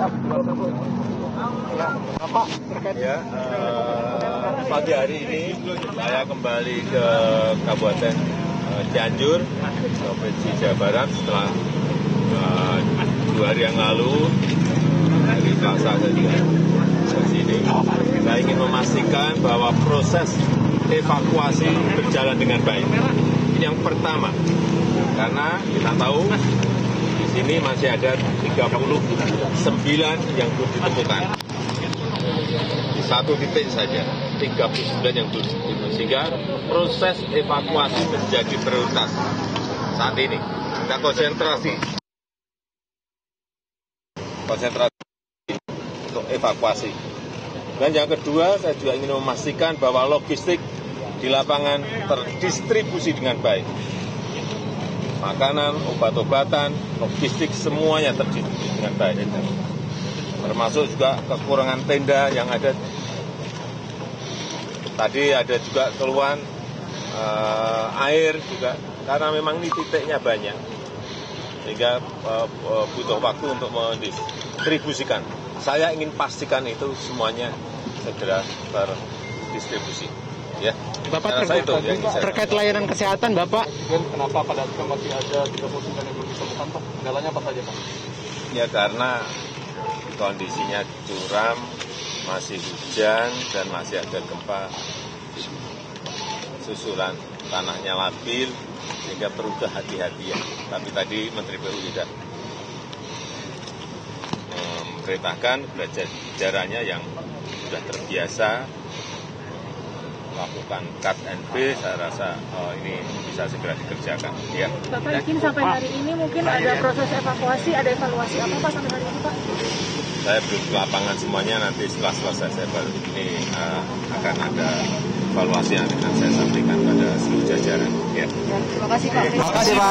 Bapak Ya, eh, pagi hari ini saya kembali ke Kabupaten eh, Cianjur, Provinsi Jawa Barat setelah eh, dua hari yang lalu hari Selasa ke sini. Saya ingin memastikan bahwa proses evakuasi berjalan dengan baik. Ini yang pertama, karena kita tahu di sini masih ada 39 yang belum ditemukan. Di satu titik saja 39 yang belum itu sehingga proses evakuasi menjadi prioritas saat ini. Kita konsentrasi. Konsentrasi untuk evakuasi. Dan yang kedua saya juga ingin memastikan bahwa logistik di lapangan terdistribusi dengan baik makanan, obat-obatan, logistik semuanya terdistribusi dengan baik termasuk juga kekurangan tenda yang ada. Tadi ada juga keluhan eh, air juga, karena memang ini titiknya banyak, sehingga eh, eh, butuh waktu untuk mendistribusikan. Saya ingin pastikan itu semuanya segera terdistribusi. Ya, Bapak terkait, itu yang ingin saya terkait layanan kesehatan Bapak kenapa pada saat masih ada 39 yang belum ditemukan Pak? Kendalanya apa saja Pak? Ya karena kondisinya curam, masih hujan, dan masih ada gempa susulan tanahnya labil, sehingga perlu kehati-hatian. Tapi tadi Menteri PU sudah memerintahkan belajar jaraknya yang sudah terbiasa melakukan cut and paste, saya rasa oh, ini bisa segera dikerjakan. Ya. Bapak yakin sampai hari ini mungkin ada proses evakuasi, ada evaluasi apa Pak sampai hari ini Pak? saya belum ke lapangan semuanya nanti setelah selesai saya baru ini uh, akan ada evaluasi yang akan saya sampaikan pada seluruh jajaran. Ya. Terima kasih Pak. Terima kasih Pak